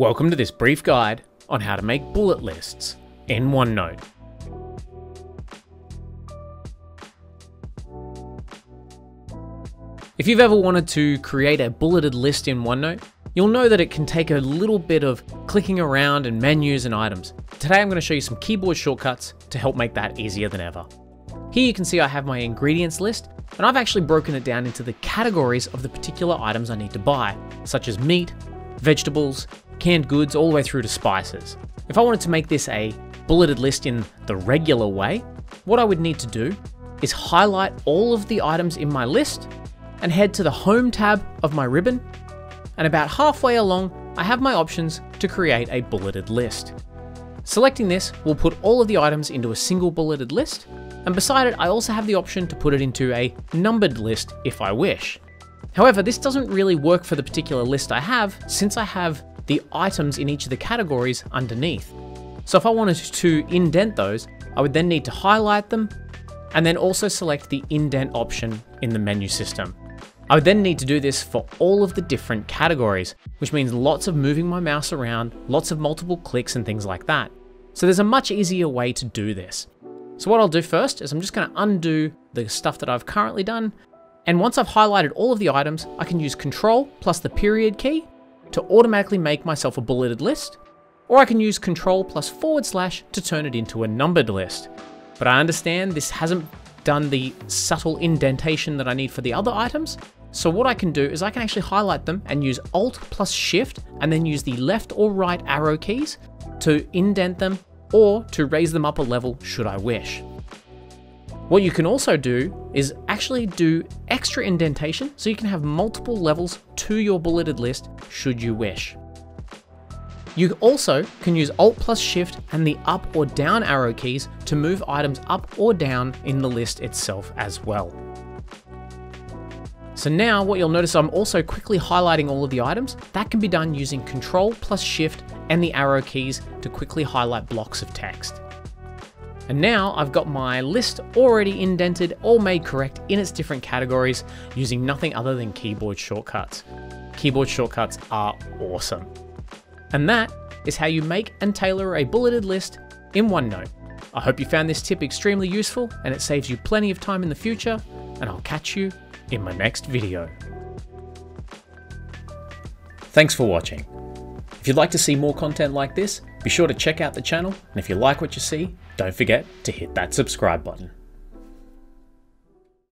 Welcome to this brief guide on how to make bullet lists in OneNote. If you've ever wanted to create a bulleted list in OneNote, you'll know that it can take a little bit of clicking around and menus and items. Today I'm going to show you some keyboard shortcuts to help make that easier than ever. Here you can see I have my ingredients list, and I've actually broken it down into the categories of the particular items I need to buy, such as meat, vegetables, canned goods, all the way through to spices. If I wanted to make this a bulleted list in the regular way, what I would need to do is highlight all of the items in my list and head to the Home tab of my ribbon, and about halfway along, I have my options to create a bulleted list. Selecting this will put all of the items into a single bulleted list, and beside it I also have the option to put it into a numbered list if I wish. However, this doesn't really work for the particular list I have since I have the items in each of the categories underneath. So if I wanted to indent those, I would then need to highlight them and then also select the indent option in the menu system. I would then need to do this for all of the different categories, which means lots of moving my mouse around, lots of multiple clicks and things like that. So there's a much easier way to do this. So what I'll do first is I'm just gonna undo the stuff that I've currently done. And once I've highlighted all of the items, I can use control plus the period key to automatically make myself a bulleted list, or I can use control plus forward slash to turn it into a numbered list. But I understand this hasn't done the subtle indentation that I need for the other items. So what I can do is I can actually highlight them and use Alt plus Shift and then use the left or right arrow keys to indent them or to raise them up a level should I wish. What you can also do is actually do extra indentation so you can have multiple levels to your bulleted list should you wish. You also can use Alt plus Shift and the up or down arrow keys to move items up or down in the list itself as well. So now what you'll notice I'm also quickly highlighting all of the items. That can be done using Control plus Shift and the arrow keys to quickly highlight blocks of text. And now I've got my list already indented, all made correct in its different categories using nothing other than keyboard shortcuts. Keyboard shortcuts are awesome. And that is how you make and tailor a bulleted list in OneNote. I hope you found this tip extremely useful and it saves you plenty of time in the future, and I'll catch you in my next video. Thanks for watching. If you'd like to see more content like this, be sure to check out the channel, and if you like what you see, don't forget to hit that subscribe button.